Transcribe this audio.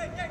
yeah, yeah.